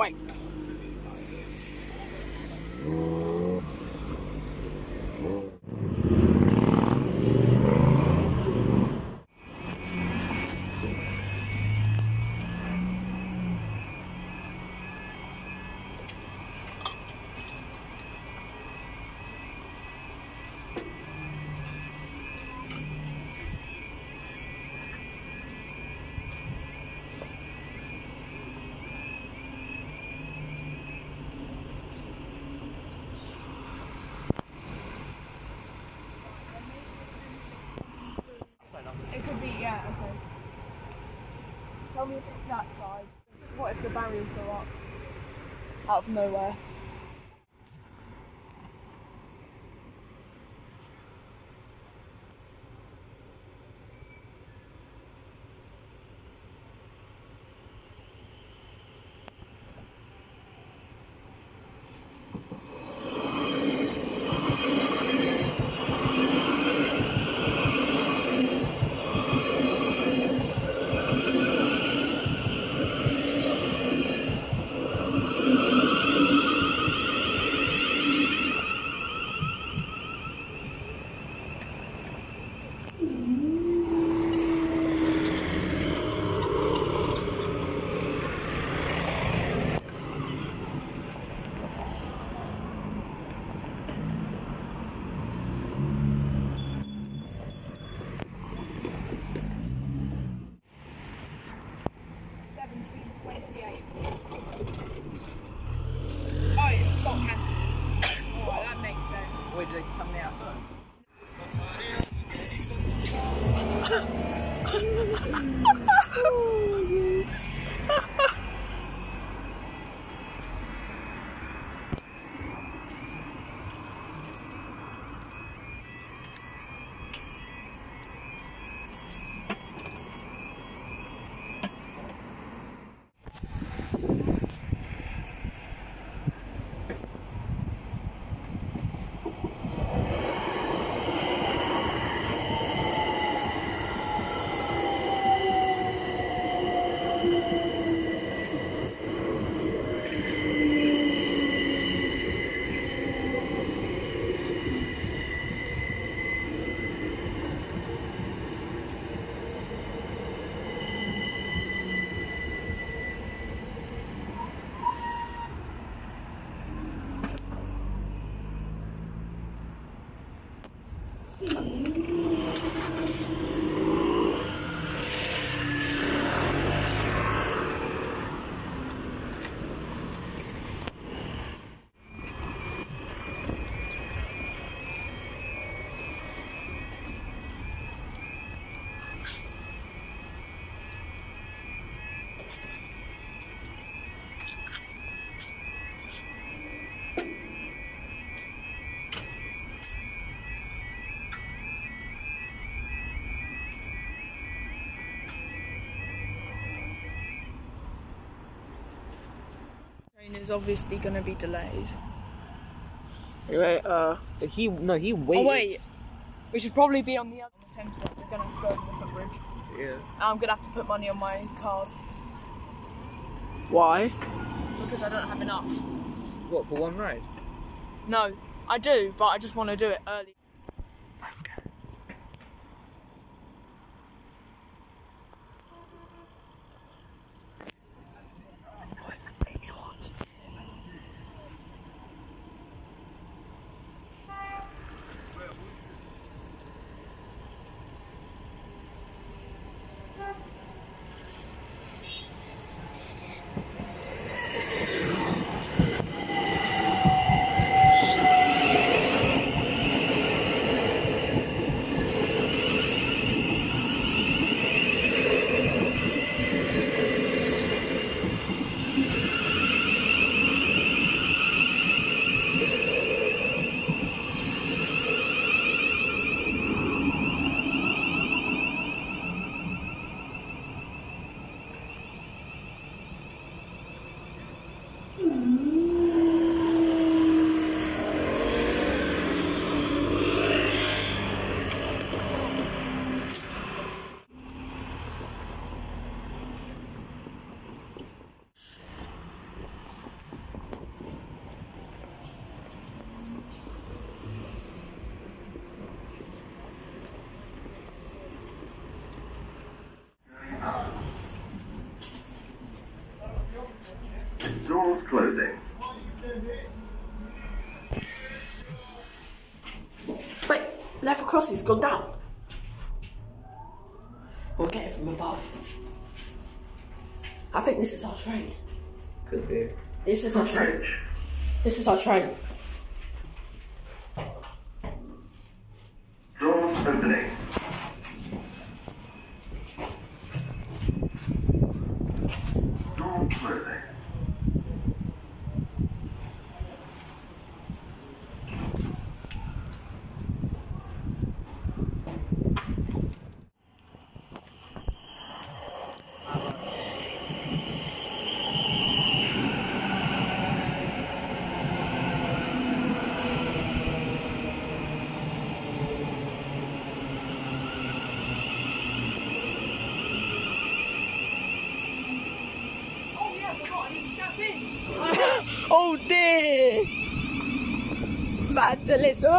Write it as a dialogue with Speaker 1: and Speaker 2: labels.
Speaker 1: Wait.
Speaker 2: It could be, yeah, okay. Tell me if it's that side. What if the barriers go up? Out of nowhere. Is obviously going to be delayed.
Speaker 1: Anyway, uh, he no, he waited.
Speaker 2: Oh wait, we should probably be on the other Thames. We're going to go over the footbridge.
Speaker 1: Yeah.
Speaker 2: I'm going to have to put money on my card
Speaker 1: Why?
Speaker 2: because I don't have enough.
Speaker 1: What for one ride?
Speaker 2: No, I do, but I just want to do it early.
Speaker 3: Closing.
Speaker 1: Wait, level crossing's gone down. We'll get it from above. I think this is our train.
Speaker 4: Could be.
Speaker 1: This is our train. This is our train.
Speaker 3: Doors opening. Door closing.
Speaker 2: बात
Speaker 1: तो ले सो